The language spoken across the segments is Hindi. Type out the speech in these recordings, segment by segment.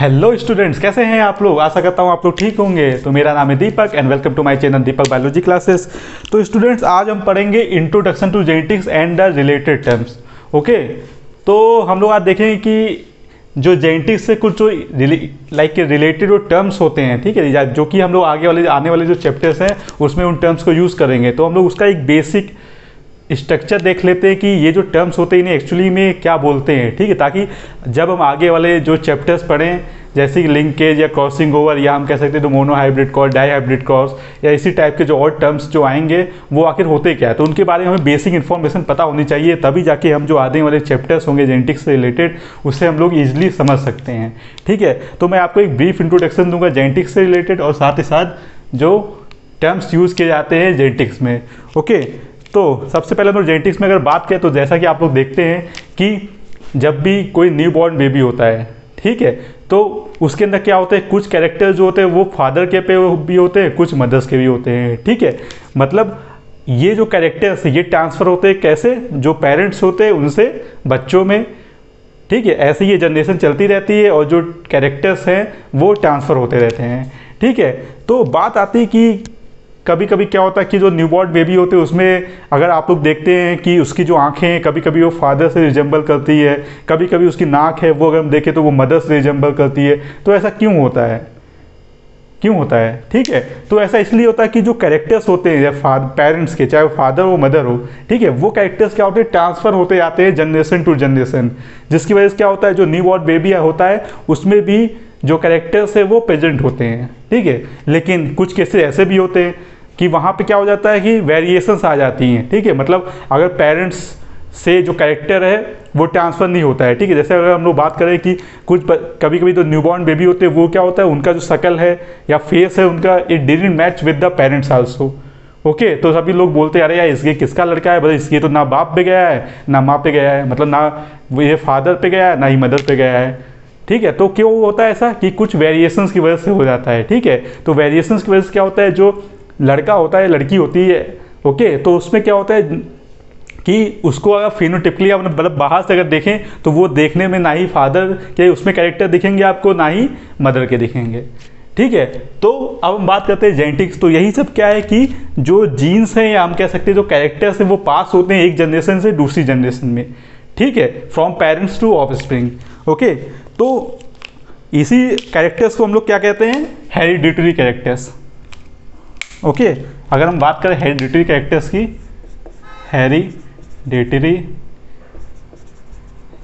हेलो स्टूडेंट्स कैसे हैं आप लोग? आशा करता हूँ आप लोग ठीक होंगे। तो मेरा नाम है Deepak and welcome to my channel Deepak biology classes तो स्टूडेंट्स आज हम पढ़ेंगे introduction to genetics and the related terms okay तो हम लोग आज देखेंगे कि जो जेनेटिक्स से कुछ जो लाइक के रिलेटेड जो टर्म्स होते हैं, ठीक है? जो कि हम लोग आगे वाले, आने वाले जो चैप्टर्स हैं, उसमें उन टर्म्स को यूज़ करेंगे। तो हम लोग उसका एक बेसिक स्ट्रक्चर देख लेते हैं कि ये जो टर्म्स होते हैं, इन्हें एक्चुअली में क्या बोलते हैं, ठीक है? ताकि जब हम आगे वाले जो चैप्टर्स पढ़ें, जैसे कि लिंकेज या क्रॉसिंग ओवर या हम कह सकते हैं तो mono hybrid cross die hybrid cross या इसी टाइप के जो और टर्म्स जो आएँगे, वो आखिर होते क्या है? तो उनके बारे में हमें बेसिक इन्फॉर्मेशन पता होनी चाहिए, तभी जाके हम जो आने वाले चैप्टर्स होंगे जेनेटिक्स से रिलेटेड उससे हम लोग ईजिली समझ सकते हैं, ठीक है? तो मैं आपको एक ब्रीफ इंट्रोडक्शन दूँगा जेनेटिक्स से रिलेटेड और साथ ही साथ जो टर्म्स यूज़ किए जाते हैं जेनेटिक्स में ओके तो सबसे पहले लोग जेनेटिक्स में अगर बात करें तो जैसा कि आप लोग देखते हैं कि जब भी कोई न्यू बॉर्न बेबी होता है, ठीक है तो उसके अंदर क्या होता है, कुछ कैरेक्टर जो होते हैं, वो फादर के पे भी होते हैं, कुछ मदर्स के भी होते हैं, ठीक है। मतलब ये जो कैरेक्टर्स ये ट्रांसफ़र होते हैं कैसे? जो पेरेंट्स होते हैं, उनसे बच्चों में, ठीक है, ऐसे ये जनरेशन चलती रहती है और जो कैरेक्टर्स हैं, वो ट्रांसफ़र होते रहते हैं, ठीक है। तो बात आती है कि कभी कभी क्या होता है कि जो न्यूबॉर्न बेबी होते हैं, उसमें अगर आप लोग देखते हैं कि उसकी जो आँखें हैं कभी कभी वो फादर से रिजेंबल करती है कभी कभी उसकी नाक है, वो अगर हम देखें तो वो मदर से रिजेंबल करती है तो ऐसा क्यों होता है? क्यों होता है? ठीक है तो ऐसा इसलिए होता है कि जो कैरेक्टर्स होते हैं, या पेरेंट्स के, चाहे वो फादर हो मदर हो, ठीक है, वो कैरेक्टर्स क्या होते हैं ट्रांसफ़र होते जाते हैं जनरेशन टू जनरेशन जिसकी वजह से क्या होता है, जो न्यू बॉर्न बेबी होता है, उसमें भी जो कैरेक्टर्स है, वो प्रेजेंट होते हैं। ठीक है? लेकिन कुछ केसेस ऐसे भी होते हैं कि वहाँ पे क्या हो जाता है कि वेरिएशंस आ जाती हैं, ठीक है? मतलब अगर पेरेंट्स से जो कैरेक्टर है, वो ट्रांसफ़र नहीं होता है, ठीक है? जैसे अगर हम लोग बात करें कि कुछ कभी कभी तो न्यूबॉर्न बेबी होते हैं, वो क्या होता है? उनका जो शकल है या फेस है, उनका it didn't match with the parents also okay तो सभी लोग बोलते अरे यार, इसके किसका लड़का है? बस इसके तो ना बाप पे गया है, ना माँ पे गया है मतलब ना ये फादर पे गया है, ना ही मदर पे गया है। ठीक है? तो क्यों होता है ऐसा कि कुछ वेरिएशंस की वजह से हो जाता है, ठीक है? तो वेरिएशंस की वजह से क्या होता है? जो लड़का होता है, लड़की होती है ओके तो उसमें क्या होता है कि उसको अगर फिनोटिपली आप मतलब बाहर से अगर देखें तो वो देखने में ना ही फादर के उसमें कैरेक्टर दिखेंगे आपको, ना ही मदर के दिखेंगे, ठीक है? तो अब हम बात करते हैं जेनेटिक्स तो यही सब क्या है कि जो जीन्स हैं, या हम कह सकते हैं जो कैरेक्टर्स हैं, वो पास होते हैं एक जनरेशन से दूसरी जनरेशन में, ठीक है? From parents to offspring okay तो इसी कैरेक्टर्स को हम लोग क्या कहते हैं? हेरिडिटरी कैरेक्टर्स ओके अगर हम बात करें हेरिडिटरी कैरेक्टर्स की हेरिडिटरी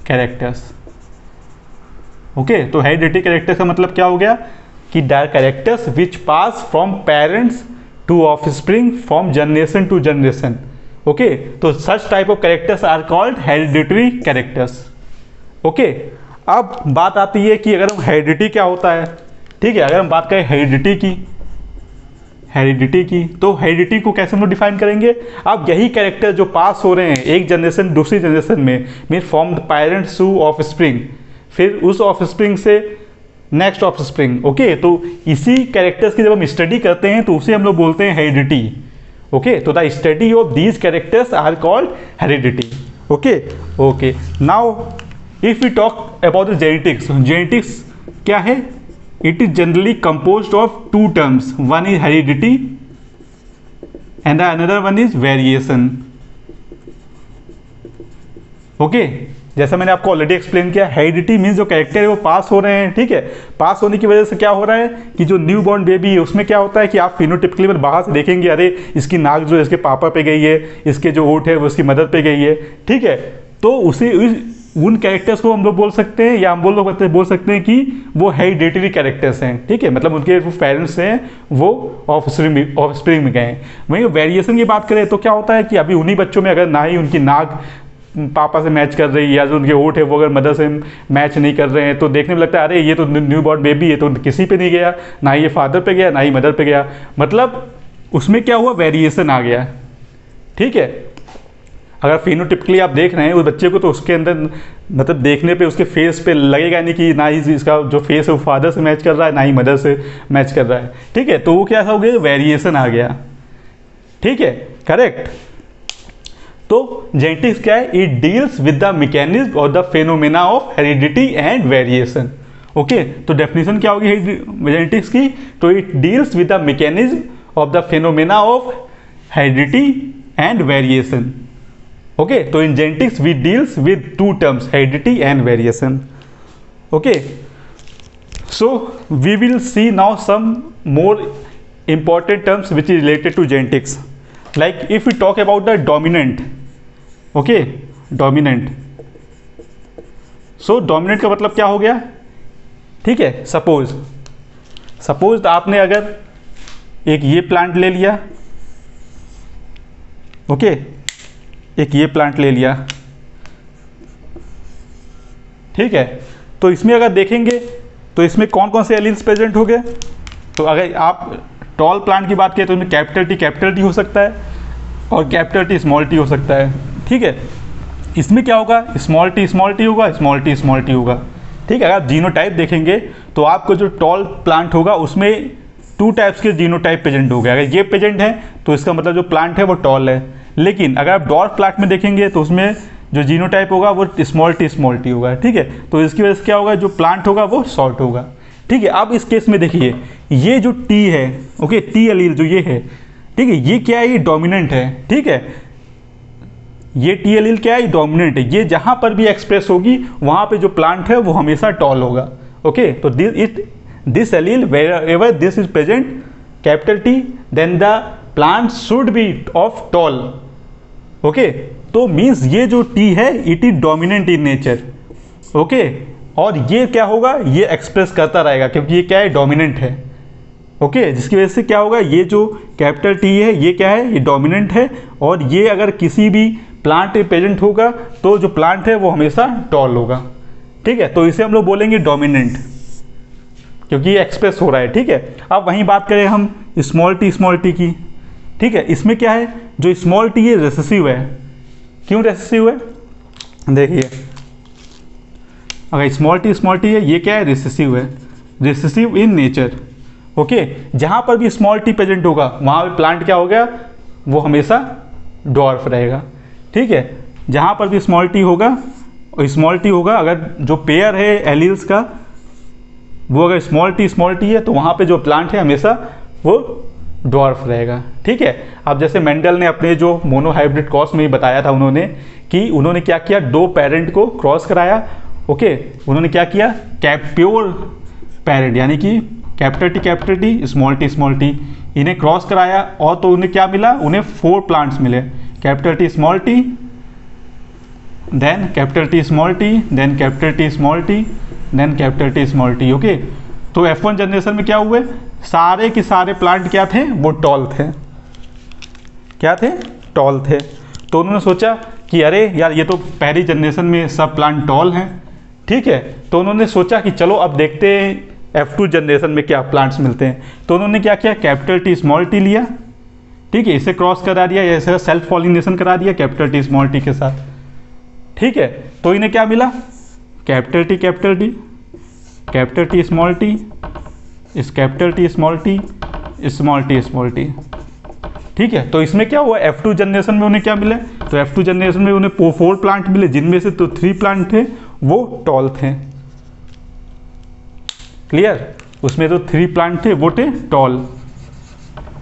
कैरेक्टर्स ओके तो हेरिडिटरी कैरेक्टर्स का मतलब क्या हो गया? कि their characters which pass from parents to offspring from generation to generation okay तो such type of characters are called hereditary characters okay अब बात आती है कि अगर हम हेरिडिटी क्या होता है? ठीक है, अगर हम बात करें हेरिडिटी की हेरिडिटी की तो हेरिडिटी को कैसे हम लोग डिफाइन करेंगे? अब यही कैरेक्टर जो पास हो रहे हैं, एक जनरेशन दूसरी जनरेशन में mean from the parents to offspring फिर उस ऑफ़ स्प्रिंग से नेक्स्ट ऑफ़ स्प्रिंग ओके तो इसी कैरेक्टर्स की जब हम स्टडी करते हैं तो उसे हम लोग बोलते हैं हेरिडिटी ओके तो the study of these characters are called heredity okay okay now if you talk about the genetics genetics क्या है? It is generally composed of two terms one is heredity and the another one is variation. Okay? जैसा मैंने आपको ऑलरेडी एक्सप्लेन किया हेरिडिटी मीन्स जो कैरेक्टर है वो पास हो रहे हैं, ठीक है? पास होने की वजह से क्या हो रहा है कि जो न्यू बॉर्न बेबी है, उसमें क्या होता है कि आप फिनोटिपिकली बाहर से देखेंगे, अरे, इसकी नाक जो है, इसके पापा पे गई है, इसके जो ओट है, वो उसकी मदर पे गई है, ठीक है? तो उसी उन कैरेक्टर्स को हम लोग बोल सकते हैं, या हम बोल लोग बोल सकते हैं कि वो हेरिडेटरी कैरेक्टर्स हैं, ठीक है? मतलब उनके जो पेरेंट्स हैं, वो ऑफ़ स्प्रिंग ऑफ़ स्प्रिंग में गए हैं। वहीं वेरिएशन की बात करें तो क्या होता है कि अभी उन्हीं बच्चों में अगर ना ही उनकी नाक पापा से मैच कर रही है, या जो उनके ओट है, वो अगर मदर से मैच नहीं कर रहे हैं तो देखने में लगता है, अरे, ये तो न्यू बॉर्न बेबी है तो किसी पे नहीं गया, ना ही ये फादर पे गया, ना ही मदर पे गया। मतलब उसमें क्या हुआ? वेरिएशन आ गया, ठीक है? अगर फिनोटिपिकली आप देख रहे हैं, उस बच्चे को तो उसके अंदर मतलब देखने पे, उसके फेस पे लगेगा नहीं कि ना ही इसका जो फेस है, वो फादर से मैच कर रहा है, ना ही मदर से मैच कर रहा है। ठीक है? तो वो क्या हो गया? वेरिएशन आ गया। ठीक है? करेक्ट तो जेनेटिक्स क्या है? It deals with the mechanism और the phenomena of heredity and variation okay तो डेफिनेशन क्या होगी जेनेटिक्स की? तो it deals with the mechanism of the phenomena of heredity and variation okay तो in genetics we deals with two terms heredity and variation okay so we will see now some more important terms which is related to genetics like if you talk about the dominant okay dominant so dominant का मतलब क्या हो गया? ठीक है सपोज़ सपोज़ आपने अगर एक ये प्लांट ले लिया ओके? एक ये प्लांट ले लिया। ठीक है? तो इसमें अगर देखेंगे तो इसमें कौन कौन से एलिल्स प्रेजेंट हो गए? तो अगर आप टॉल प्लांट की बात करें तो इसमें कैपिटल टी कैपिटल टी हो सकता है और कैपिटल टी स्मॉल टी हो सकता है। ठीक है? इसमें क्या होगा? स्मॉल टी स्मॉल टी होगा स्मॉल टी स्मॉल टी होगा। ठीक है? अगर आप जीनोटाइप देखेंगे तो आपको जो टॉल प्लांट होगा, उसमें टू टाइप्स के जीनोटाइप प्रेजेंट हो गए। अगर ये प्रेजेंट है तो इसका मतलब जो प्लांट है, वो टॉल है। लेकिन अगर आप डॉर्फ प्लांट में देखेंगे तो उसमें जो जीनोटाइप होगा वो स्मॉल टी स्मॉल टी होगा, ठीक है? तो इसकी वजह से क्या होगा? जो प्लांट होगा वो शॉर्ट होगा, ठीक है? अब इस केस में देखिए, ये जो टी है ओके टी अलील जो ये है, ठीक है, ये क्या है? ये डोमिनेंट है, ठीक है? ये टी एलील क्या है? डोमिनेंट है। ये जहाँ पर भी एक्सप्रेस होगी, वहाँ पे जो प्लांट है, वो हमेशा टॉल होगा ओके तो this it this allele wherever this is present capital T then the plant should be of tall okay? तो मीन्स ये जो टी है it is dominant in nature okay? और ये क्या होगा? ये एक्सप्रेस करता रहेगा क्योंकि ये क्या है? डोमिनेंट है. ओके? okay, जिसकी वजह से क्या होगा? ये जो कैपिटल टी है ये क्या है? ये डोमिनेंट है. और ये अगर किसी भी प्लांट प्रेजेंट होगा तो जो प्लांट है वो हमेशा टॉल होगा. ठीक है? तो इसे हम लोग बोलेंगे डोमिनेंट क्योंकि ये एक्सप्रेस हो रहा है ठीक है? अब वहीं बात करें हम स्मॉल टी स्मॉल टी की. ठीक है, इसमें क्या है? जो स्मॉल टी है रेसेसिव है। क्यों रेसेसिव है? देखिए, अगर स्मॉल टी स्मॉल टी है, ये क्या है? रेसेसिव है। रेसेसिव इन नेचर ओके जहाँ पर भी स्मॉल टी प्रेजेंट होगा, वहाँ पर प्लांट क्या हो गया? वो हमेशा डॉर्फ रहेगा, ठीक है? जहाँ पर भी स्मॉल टी होगा स्मॉल टी होगा, अगर जो पेयर है एलिल्स का, वो अगर स्मॉल टी स्मॉल टी है तो वहाँ पे जो प्लांट है, हमेशा वो डॉर्फ रहेगा। ठीक है? अब जैसे मेंडल ने अपने जो मोनोहाइब्रिड क्रॉस में ही बताया था उन्होंने कि उन्होंने क्या किया? दो पेरेंट को क्रॉस कराया। ओके उन्होंने क्या किया? कैप प्योर पेरेंट यानी कि capital T capital T small T small T इन्हें क्रॉस कराया और तो उन्हें क्या मिला? उन्हें फोर प्लांट्स मिले। Capital T small T then capital T small T then capital T small T then capital T small T okay तो एफ़ वन जनरेशन में क्या हुए? सारे के सारे प्लांट क्या थे? वो टॉल थे। क्या थे? टॉल थे। तो उन्होंने सोचा कि अरे यार, ये तो पहली जनरेशन में सब प्लांट टॉल हैं। ठीक है? तो उन्होंने सोचा कि चलो अब देखते हैं एफ़ टू जनरेशन में क्या प्लांट्स मिलते हैं। तो उन्होंने क्या किया? कैपिटल टी स्मॉल टी लिया। ठीक है? इसे क्रॉस करा दिया ऐसे सेल्फ पॉलिनेशन करा दिया कैपिटल टी स्मॉल टी के साथ। ठीक है? तो इन्हें क्या मिला? Capital T capital T capital T small T इस capital T, small T small T small T. ठीक है तो इसमें क्या हुआ? F2 जनरेशन में उन्हें क्या मिले? तो F2 जनरेशन में उन्हें फोर प्लांट मिले, जिनमें से तो थ्री प्लांट थे, वो टॉल थे। क्लियर उसमें तो थ्री प्लांट थे, वो थे टॉल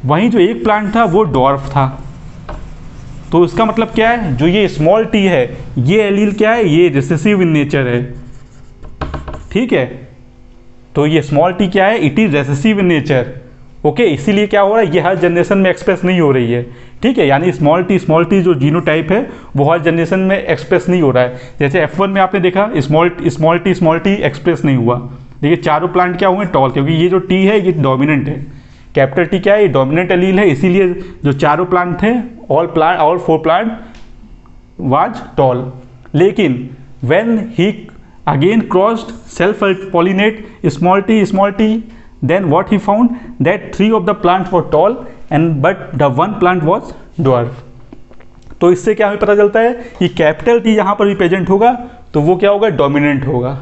वहीं जो एक प्लांट था, वो डॉर्फ था। तो इसका मतलब क्या है? जो ये स्मॉल टी है, ये एलील क्या है? ये रिसेसिव इन नेचर है। ठीक है? तो ये स्मॉल टी क्या है? It is recessive in nature okay इसीलिए क्या हो रहा है? ये हर जनरेशन में एक्सप्रेस नहीं हो रही है। ठीक है, यानी स्मॉल टी स्मॉल टी जो जीनो टाइप है, वो हर जनरेशन में एक्सप्रेस नहीं हो रहा है। जैसे एफ़ में आपने देखा small small T small T express नहीं हुआ। देखिए, चारों प्लांट क्या हुए? टॉल क्योंकि ये जो टी है, ये डोमिनेंट है। कैपिटल टी क्या है? ये डोमिनेंट अलील है। इसीलिए जो चारों प्लांट थे all plant all four plant was tall लेकिन when he again crossed self pollinate small t small t then what he found that three of the plants were tall and but the one plant was dwarf तो इससे क्या हमें पता चलता है कि कैपिटल टी यहाँ पर भी प्रेजेंट होगा तो वो क्या होगा डोमिनेंट होगा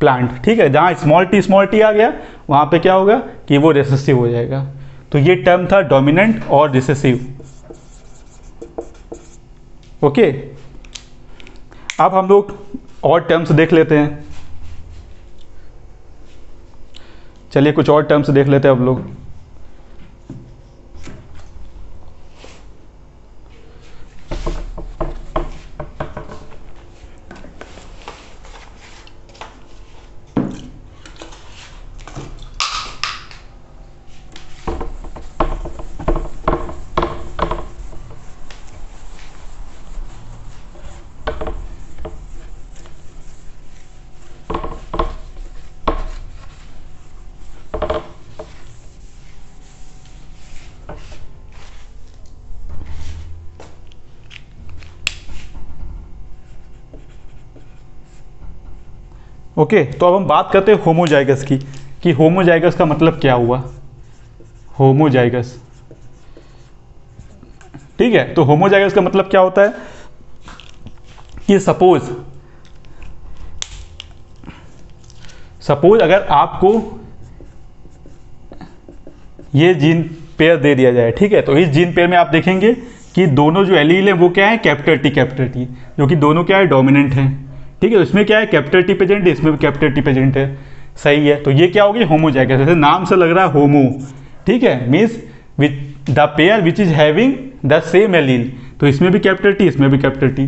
प्लांट ठीक है जहाँ स्मॉल टी स्मॉल टी आ गया वहाँ पे क्या होगा कि वो रिसेसिव हो जाएगा तो ये टर्म था डोमिनेंट और रिसेसिव ओके अब हम लोग और टर्म्स देख लेते हैं। चलिए कुछ और टर्म्स देख लेते हैं अब लोग। ओके तो अब हम बात करते हैं होमोजाइगस की, कि होमोजाइगस का मतलब क्या हुआ? होमोजाइगस ठीक है तो होमोजाइगस का मतलब क्या होता है? कि सपोज़ सपोज़ अगर आपको ये जीन पेयर दे दिया जाए, ठीक है तो इस जीन पेयर में आप देखेंगे कि दोनों जो एलील है वो क्या है? कैपिटल टी कैपिटल टी जो कि दोनों क्या है? डोमिनेंट हैं। ठीक है, इसमें क्या है? कैपिटल टी प्रेजेंट है, इसमें भी कैपिटल टी प्रेजेंट है। सही है। तो ये क्या होगी होमोजाइगस जैसे नाम से लग रहा है होमो ठीक है? Means which the pair which is having the same allele तो इसमें भी कैपिटल टी इसमें भी कैपिटल टी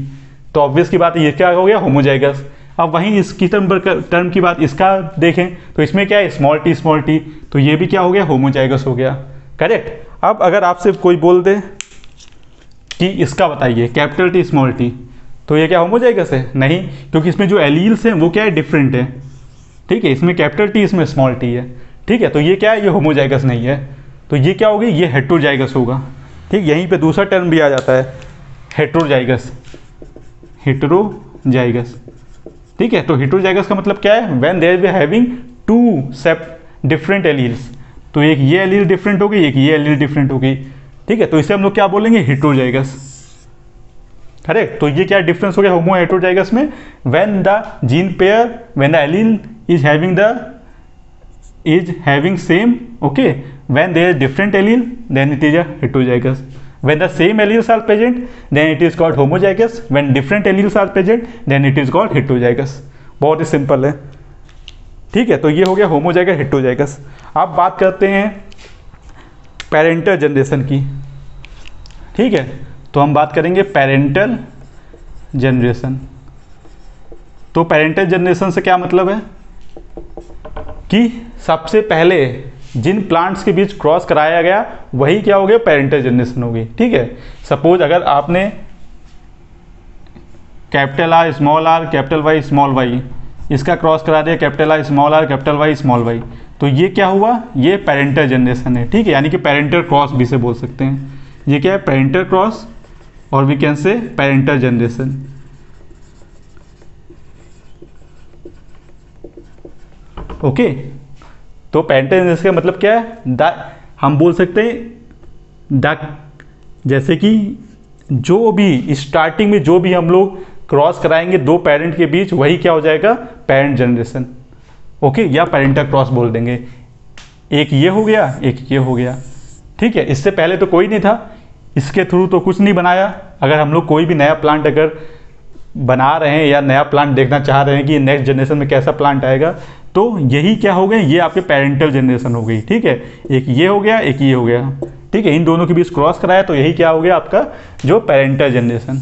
तो ऑब्वियस की बात है, ये क्या हो गया? होमोजाइगस अब वहीं इसकी टर्म पर टर्म की बात इसका देखें तो इसमें क्या है? स्मॉल टी स्मॉल टी तो ये भी क्या हो गया? होमोजाइगस हो गया। करेक्ट अब अगर आपसे कोई बोल दे कि इसका बताइए कैपिटल टी स्मॉल टी तो ये क्या होमोजाइगस है नहीं, क्योंकि इसमें जो एलील्स हैं, वो क्या है? डिफरेंट है। ठीक है, इसमें कैपिटल टी इसमें स्मॉल टी है। ठीक है तो ये क्या है? ये होमोजाइगस नहीं है। तो ये क्या होगी? ये हेट्रोजाइगस होगा। ठीक, यहीं पे दूसरा टर्म भी आ जाता है। हेट्रोजाइगस हेट्रोजाइगस ठीक है तो हेट्रोजाइगस का मतलब क्या है? When there be having two shape different alleles तो एक ये एलील डिफरेंट होगी एक ये एलील डिफरेंट होगी ठीक है तो इसे हम लोग क्या बोलेंगे? हेट्रोजाइगस करेक्ट तो ये क्या डिफरेंस हो गया होमो हेट्रोजाइगस में? When the gene pair when the allele is having the is having same okay when there different allele then it is a heterozygous when the same alleles are present, then it is called homozygous. When different alleles are present, then it is called बहुत ही सिंपल है। ठीक है तो ये हो गया होमोजाइगस हेट्रोजाइगस अब बात करते हैं पेरेंटल जनरेशन की। ठीक है? तो हम बात करेंगे पेरेंटल जनरेशन तो पेरेंटल जनरेशन से क्या मतलब है? कि सबसे पहले जिन प्लांट्स के बीच क्रॉस कराया गया, वही क्या हो गया? पेरेंटल जनरेशन होगी ठीक है? सपोज़ अगर आपने capital R small R capital Y small Y इसका क्रॉस करा दिया capital R small R capital Y small Y तो ये क्या हुआ? ये पेरेंटल जनरेशन है, ठीक है? यानी कि पेरेंटल क्रॉस भी से बोल सकते हैं। ये क्या है? पेरेंटल क्रॉस और we can say parental generation okay तो पेरेंटल जनरेशन का मतलब क्या है? हम बोल सकते हैं द जैसे कि जो भी स्टार्टिंग में जो भी हम लोग क्रॉस कराएँगे दो पेरेंट के बीच, वही क्या हो जाएगा? पेरेंट जनरेशन ओके या पेरेंटल क्रॉस बोल देंगे। एक ये हो गया, एक ये हो गया। ठीक है? इससे पहले तो कोई नहीं था। इसके थ्रू तो कुछ नहीं बनाया। अगर हम लोग कोई भी नया प्लांट अगर बना रहे हैं या नया प्लांट देखना चाह रहे हैं कि नेक्स्ट जनरेशन में कैसा प्लांट आएगा तो यही क्या हो गया? ये आपके पेरेंटल जनरेशन हो गई, ठीक है? एक ये हो गया, एक ये हो गया, ठीक है? इन दोनों के बीच क्रॉस कराया तो यही क्या हो गया आपका? जो पेरेंटल जनरेशन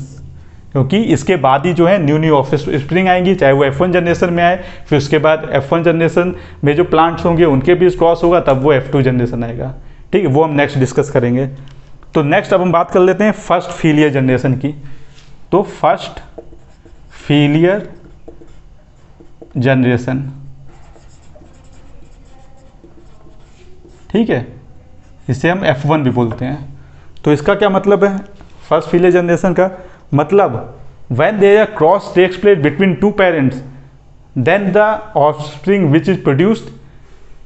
क्योंकि इसके बाद ही जो है न्यू न्यू ऑफ़िस स्प्रिंग आएँगी, चाहे वो एफ़ जनरेशन में आए, फिर उसके बाद एफ़ जनरेशन में जो प्लांट्स होंगे, उनके बीच क्रॉस होगा, तब वो एफ़ जनरेशन आएगा, ठीक है? वो हम नेक्स्ट डिस्कस करेंगे। तो नेक्स्ट अब हम बात कर लेते हैं फ़र्स्ट फीलियर जनरेशन की। तो फ़र्स्ट फीलियर जनरेशन ठीक है? इसे हम F1 भी बोलते हैं। तो इसका क्या मतलब है? फ़र्स्ट फीलियर जनरेशन का मतलब when there a cross takes place between two parents, then the offspring which is produced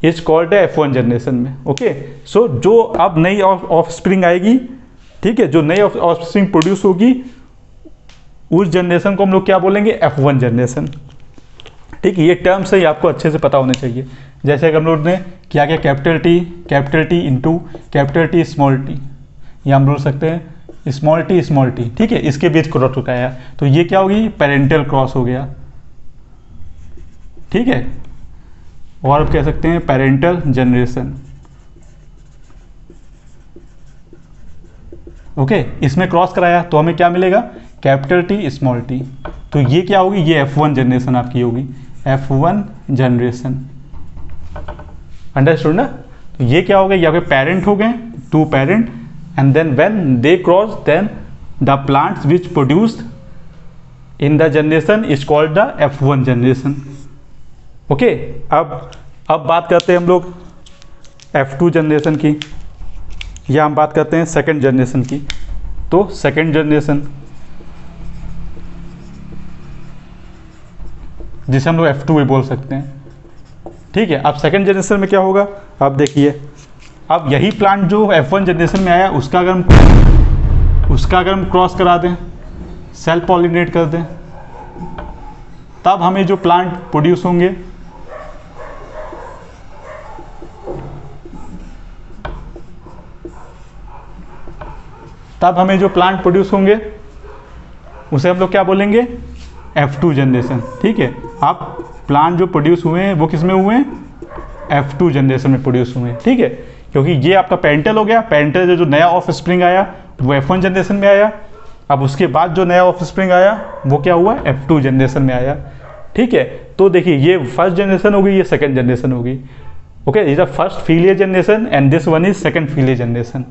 is called है एफ़ वन जनरेशन में ओके सो जो अब नई ऑफ़ स्प्रिंग आएगी, ठीक है? जो नई ऑफ़ स्प्रिंग प्रोड्यूस होगी, उस जनरेशन को हम लोग क्या बोलेंगे? एफ़ वन जनरेशन ठीक है, ये टर्म्स ही आपको अच्छे से पता होने चाहिए। जैसे कि हम लोग ने क्या क्या? Capital T capital T into capital T small T ये हम बोल सकते हैं स्मॉल टी स्मॉल टी ठीक है, इसके बीच क्रॉस उठाया तो ये क्या होगी पेरेंटल क्रॉस हो गया। ठीक है? और आप कह सकते हैं पेरेंटल जनरेशन ओके इसमें क्रॉस कराया तो हमें क्या मिलेगा? कैपिटल टी स्मॉल टी तो ये क्या होगी? ये एफ़ वन जनरेशन आपकी होगी. एफ़ वन जनरेशन अंडरस्टूड ना? तो ये क्या हो गया? ये पेरेंट हो गए two parent and then when they cross then the plants which produced in the generation is called the F one generation okay, अब अब बात करते हैं हम लोग एफ़ टू जनरेशन की। या हम बात करते हैं सेकेंड जनरेशन की। तो सेकेंड जनरेशन जिसे हम लोग एफ़ टू भी बोल सकते हैं। ठीक है, अब सेकेंड जनरेशन में क्या होगा? अब देखिए, अब यही प्लांट जो एफ़ वन जनरेशन में आया, उसका अगर हम, उसका अगर हम क्रॉस करा दें सेल्फ पॉलिनेट कर दें, तब हमें जो प्लांट प्रोड्यूस होंगे तब हमें जो प्लांट प्रोड्यूस होंगे उसे हम लोग क्या बोलेंगे? F2 जनरेशन ठीक है? आप प्लांट जो प्रोड्यूस हुए हैं वो किसमें हुए हैं? F2 जनरेशन में प्रोड्यूस हुए हैं। ठीक है? क्योंकि ये आपका पेंटल हो गया। पेंटल जो, नया ऑफ़ स्प्रिंग आया वो F1 जनरेशन में आया। अब उसके बाद जो नया ऑफ़ स्प्रिंग आया वो क्या हुआ? F2 जनरेशन में आया। ठीक है? तो देखिए ये फ़र्स्ट जनरेशन होगी ये सेकेंड जनरेशन होगी okay is the first filial generation and this one is second filial generation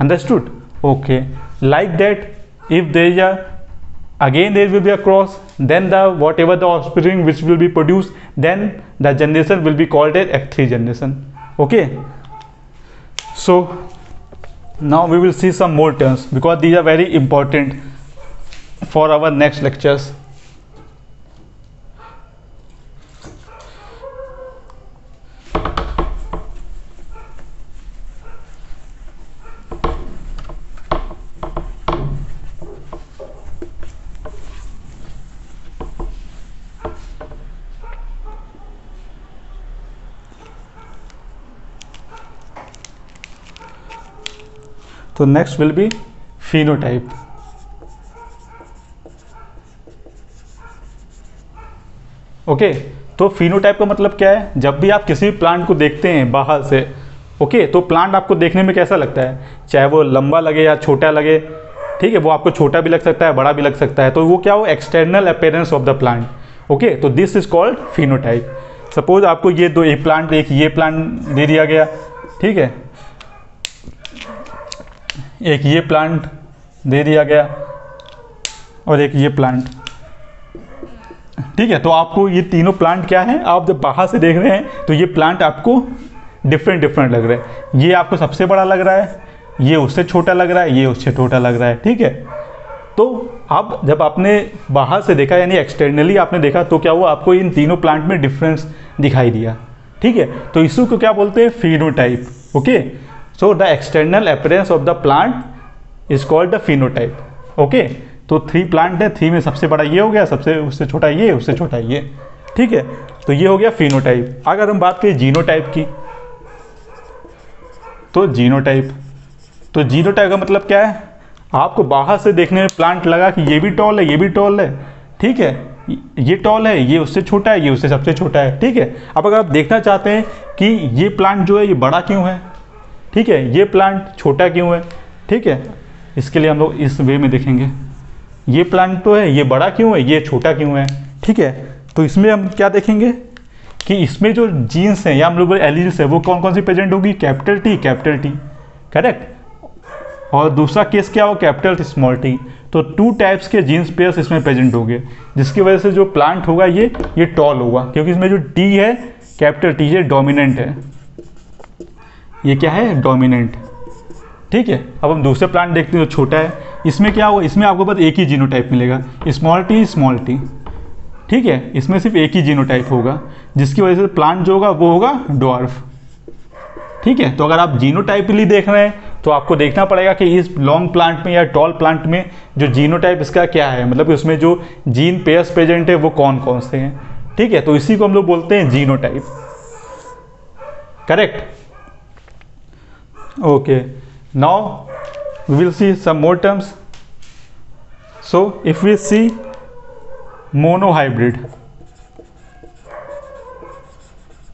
understood okay. Like that if there is a again there will be a cross then the whatever the offspring which will be produced then the generation will be called as f3 generation. Okay. So now we will see some more terms because these are very important for our next lectures तो next will be phenotype. Okay okay, तो फिनोटाइप का मतलब क्या है? जब भी आप किसी भी प्लांट को देखते हैं बाहर से ओके okay, तो प्लांट आपको देखने में कैसा लगता है? चाहे वो लंबा लगे या छोटा लगे ठीक है वो आपको छोटा भी लग सकता है बड़ा भी लग सकता है। तो वो क्या हो? External appearance of the plant okay तो this is called phenotype suppose आपको ये दो एक प्लांट एक ये प्लांट दे दिया गया ठीक है? एक ये प्लांट दे दिया गया और एक ये प्लांट ठीक है तो आपको ये तीनों प्लांट क्या है? आप जब बाहर से देख रहे हैं तो ये प्लांट आपको डिफरेंट डिफरेंट लग रहे हैं। ये आपको सबसे बड़ा लग रहा है, ये उससे छोटा लग रहा है, ये उससे छोटा लग रहा है, ठीक है? तो अब जब आपने बाहर से देखा, यानी एक्सटर्नली आपने देखा तो क्या हुआ? आपको इन तीनों प्लांट में डिफरेंस दिखाई दिया, ठीक है? तो इसको क्या बोलते हैं? Phenotype okay so, the external appearance of the plant is called the phenotype. Okay? तो थ्री प्लांट है थ्री में सबसे बड़ा ये हो गया, सबसे उससे छोटा ये, उससे छोटा ये। ठीक है? तो ये हो गया फिनोटाइप अगर हम बात करें जीनोटाइप की तो जीनोटाइप तो जीनोटाइप का मतलब क्या है? आपको बाहर से देखने में प्लांट लगा कि ये भी टॉल है, ये भी टॉल है। ठीक है? ये टॉल है, ये उससे छोटा है, ये उससे सबसे छोटा है। ठीक है? अब अगर आप देखना चाहते हैं कि ये प्लांट जो है, ये बड़ा क्यों है? ठीक है, ये प्लांट छोटा क्यों है? ठीक है, इसके लिए हम लोग इस वे में देखेंगे। ये प्लांट तो है, ये बड़ा क्यों है, ये छोटा क्यों है? ठीक है तो इसमें हम क्या देखेंगे कि इसमें जो जीन्स हैं, या हम लोग एलिजिस है, वो कौन कौन सी प्रेजेंट होगी? Capital T capital T correct और दूसरा केस क्या हो? कैपिटल स्मॉल टी तो टू टाइप्स के जीन्स पेयर्स इसमें प्रेजेंट होंगे, जिसकी वजह से जो प्लांट होगा, ये ये टॉल होगा, क्योंकि इसमें जो टी है कैपिटल टी ये डोमिनेंट है। ये क्या है? डोमिनेंट ठीक है? अब हम दूसरे प्लांट देखते हैं जो छोटा है। इसमें क्या होगा इसमें आपको बस एक ही जीनोटाइप मिलेगा। स्मॉल टी स्मॉल टी ठीक है? इसमें सिर्फ़ एक ही जीनोटाइप होगा। जिसकी वजह से प्लांट जो होगा, वो होगा डॉर्फ ठीक है? तो अगर आप जीनोटाइपली देख रहे हैं तो आपको देखना पड़ेगा कि इस लॉन्ग प्लांट में या टॉल प्लांट में जो जीनोटाइप इसका क्या है? मतलब कि उसमें जो जीन पेयर्स प्रेजेंट है, वो कौन कौन से हैं? ठीक है? तो इसी को हम लोग बोलते हैं genotype correct okay. Now, we will see some more terms. So, if we see monohybrid.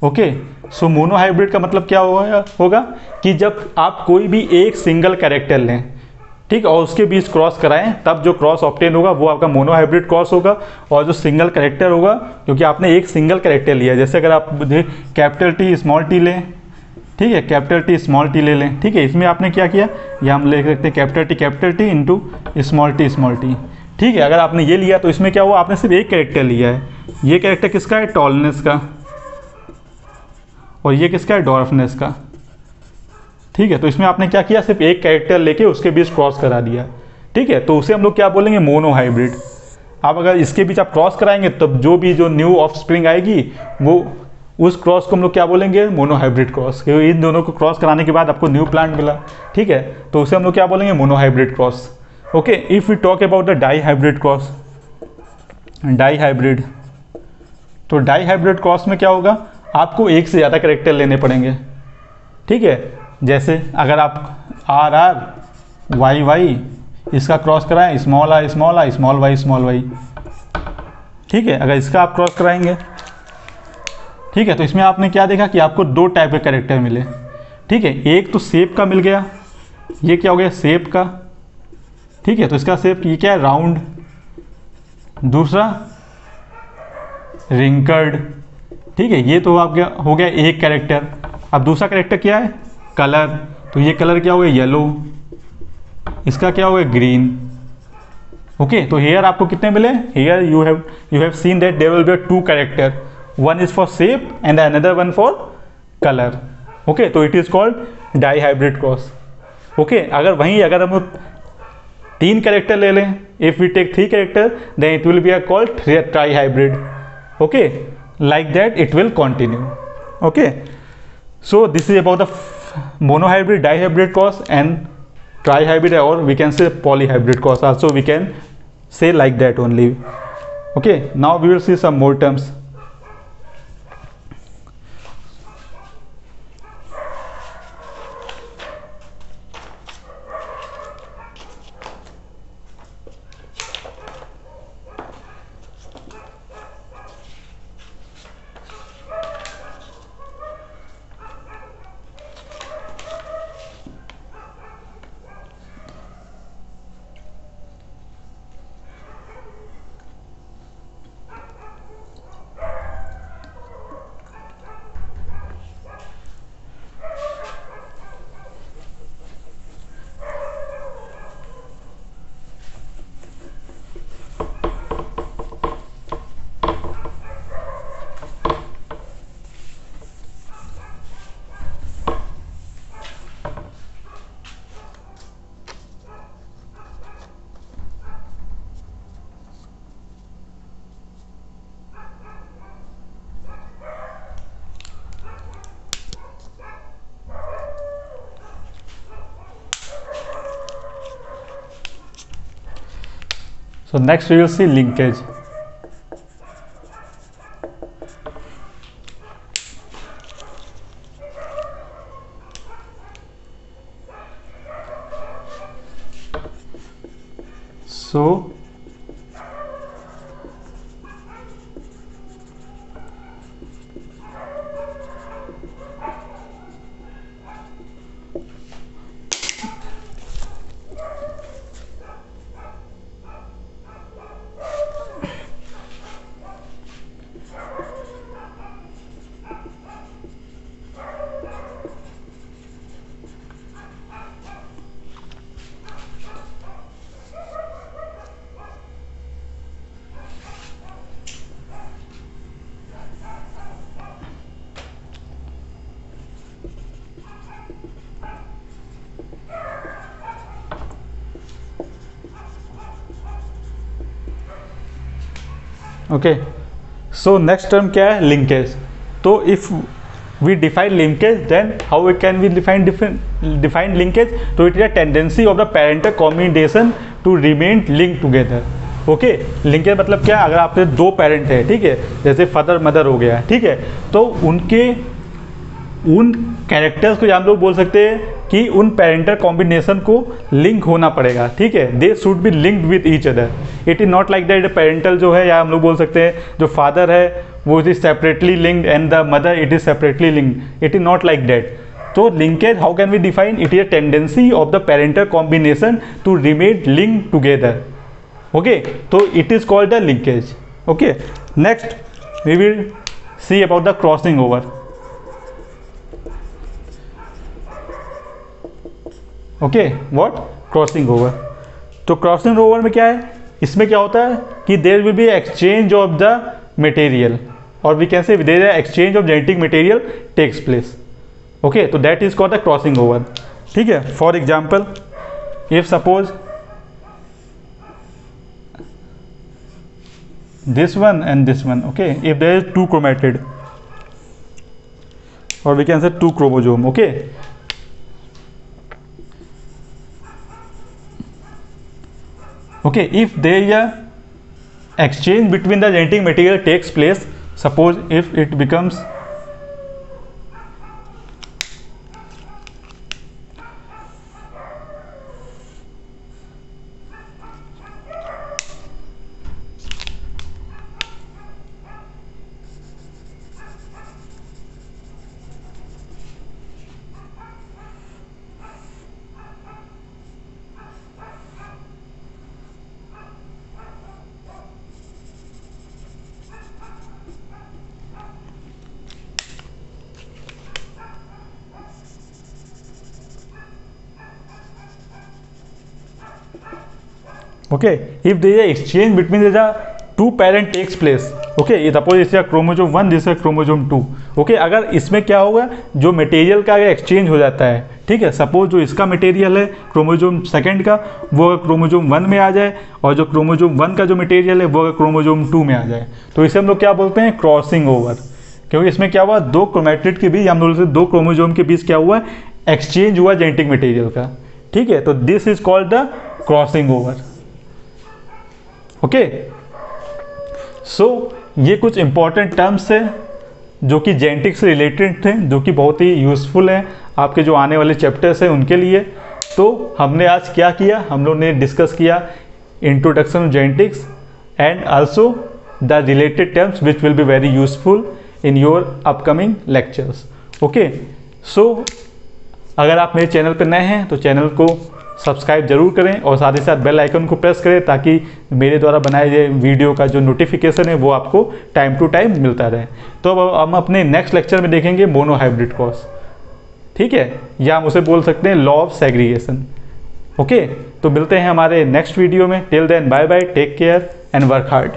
Okay so monohybrid का मतलब क्या होगा होगा? कि जब आप कोई भी एक सिंगल कैरेक्टर लें, ठीक? और उसके बीच क्रॉस कराएँ, तब जो क्रॉस ऑप्टेन होगा, वो आपका मोनो हाइब्रिड क्रॉस होगा। और जो सिंगल कैरेक्टर होगा, क्योंकि आपने एक सिंगल कैरेक्टर लिया, जैसे अगर आप कैपिटल टी स्मॉल टी लें ठीक है कैपिटल टी स्मॉल टी ले लें। ठीक है, इसमें आपने क्या किया? या हम ले सकते हैं capital T capital T into small T small T ठीक है, अगर आपने ये लिया तो इसमें क्या हुआ? आपने सिर्फ़ एक कैरेक्टर लिया है। ये कैरेक्टर किसका है? टॉलनेस का। और ये किसका है? डॉर्फनेस का। ठीक है तो इसमें आपने क्या किया? सिर्फ़ एक कैरेक्टर लेके उसके बीच क्रॉस करा दिया। ठीक है तो उसे हम लोग क्या बोलेंगे? मोनो हाइब्रिड अब अगर इसके बीच आप क्रॉस कराएँगे, तब जो भी, जो न्यू ऑफ़ स्प्रिंग आएगी, वो उस क्रॉस को हम लोग क्या बोलेंगे? मोनोहाइब्रिड क्रॉस क्योंकि इन दोनों को क्रॉस कराने के बाद आपको न्यू प्लांट मिला। ठीक है? तो उसे हम लोग क्या बोलेंगे? Monohybrid cross okay if you talk about the dihybrid cross dihybrid तो डाई हाइब्रिड क्रॉस में क्या होगा? आपको एक से ज़्यादा करेक्टर लेने पड़ेंगे। ठीक है? जैसे अगर आप आर आर वाई वाई इसका क्रॉस कराएँ small R small R small Y small Y ठीक है? अगर इसका आप क्रॉस कराएँगे ठीक है तो इसमें आपने क्या देखा कि आपको दो टाइप के करेक्टर मिले। ठीक है, एक तो सेप का मिल गया, ये क्या हो गया सेप का। ठीक है तो इसका सेप ये क्या है राउंड दूसरा रिंकर्ड ठीक है, ये तो आपका हो गया एक कैरेक्टर अब दूसरा कैरेक्टर क्या है कलर तो ये कलर क्या हो गया येलो इसका क्या हो गया ग्रीन ओके तो हेयर आपको कितने मिले? Here you have you have seen that there will be two character one is for shape and another one for colour okay तो it is called dihybrid cross okay अगर वहीं अगर हम तीन कैरेक्टर ले लें if we take three character then it will be a called trihybrid okay like that it will continue okay so this is about the monohybrid dihybrid cause and trihybrid or we can say polyhybrid cause also we can say like that only okay now we will see some more terms So next we will see linkage. Okay so next term क्या है? लिंकेज तो if we define linkage then how we can we define define linkage तो it is a tendency of the parental combination to remain link together okay linkage मतलब क्या? अगर आपके दो पेरेंट है, ठीक है? जैसे फादर मदर हो गया, ठीक है? तो उनके उन कैरेक्टर्स को हम लोग बोल सकते हैं कि उन पेरेंटल कॉम्बिनेशन को लिंक होना पड़ेगा, ठीक है? They should be linked with each other it is not like that parental जो है, या हम लोग बोल सकते हैं, जो फादर है, वो is separately linked and the mother it is separately linked it is not like that तो linkage how can we define it is a tendency of the parental combination to remain link together okay तो it is called the linkage okay next we will see about the crossing over okay what crossing over तो क्रॉसिंग ओवर में क्या है? इसमें क्या होता है कि there will be exchange of the material और we can say there exchange of genetic material takes place okay तो that is called the crossing over ठीक है? For example if suppose this one and this one. Okay, if there is two chromatid. Or we can say two chromosome. Okay okay if there is a exchange between the genetic material takes place suppose if it becomes okay, if there is exchange between the two parent okay ये सपोज़ इसका chromosome one this chromosome two okay अगर इसमें क्या होगा, जो मटेरियल का अगर एक्सचेंज हो जाता है, ठीक है? सपोज़ जो इसका मटेरियल है क्रोमोजोम सेकंड का, वो अगर क्रोमोजोम वन में आ जाए, और जो क्रोमोजोम वन का जो मटेरियल है, वो अगर क्रोमोजोम टू में आ जाए। तो इसे हम लोग क्या बोलते हैं? क्रॉसिंग ओवर क्योंकि इसमें क्या हुआ? दो क्रोमेट्रिड के बीच, हम लोग दो क्रोमोजोम के बीच क्या हुआ? एक्सचेंज हुआ जेनेटिक मटेरियल का। ठीक है? तो this is called the crossing over okay so ये कुछ इंपॉर्टेंट टर्म्स है जो कि जेनेटिक से रिलेटेड थे, जो कि बहुत ही यूज़फुल हैं आपके जो आने वाले चैप्टर्स हैं उनके लिए। तो हमने आज क्या किया? हम लोग ने डिस्कस किया introduction of genetics and also the related terms which will be very useful in your upcoming lectures okay so अगर आप मेरे चैनल पर नए हैं तो चैनल को सब्सक्राइब ज़रूर करें और साथ ही साथ बेल आइकन को प्रेस करें ताकि मेरे द्वारा बनाए गए वीडियो का जो नोटिफिकेशन है वो आपको टाइम टू टाइम मिलता रहे। तो अब हम अपने नेक्स्ट लेक्चर में देखेंगे मोनो हाइब्रिड ठीक है? या हम उसे बोल सकते हैं लॉ ऑफ़ सेग्रीगेशन ओके तो मिलते हैं हमारे नेक्स्ट वीडियो में। Till then bye bye take care and work hard